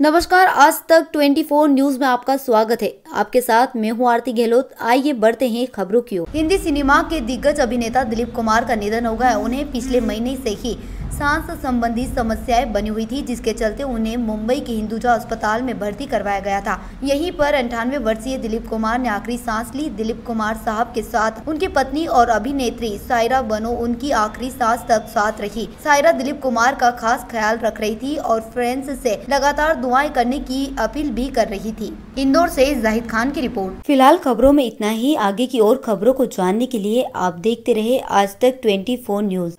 नमस्कार, आज तक 24 न्यूज़ में आपका स्वागत है। आपके साथ मैं हूँ आरती गहलोत। आइए बढ़ते हैं खबरों की ओर। हिंदी सिनेमा के दिग्गज अभिनेता दिलीप कुमार का निधन हो गया उन्हें पिछले महीने से ही सांस संबंधी समस्याएँ बनी हुई थी, जिसके चलते उन्हें मुंबई के हिंदुजा अस्पताल में भर्ती करवाया गया था। यहीं पर अंठानवे वर्षीय दिलीप कुमार ने आखिरी सांस ली। दिलीप कुमार साहब के साथ उनकी पत्नी और अभिनेत्री सायरा बनो उनकी आखिरी सांस तक साथ रही। सायरा दिलीप कुमार का खास ख्याल रख रही थी और फ्रेंड्स से लगातार दुआएँ करने की अपील भी कर रही थी। इंदौर से जाहिद खान की रिपोर्ट। फ़िलहाल खबरों में इतना ही। आगे की और खबरों को जानने के लिए आप देखते रहे आज तक ट्वेंटी न्यूज़।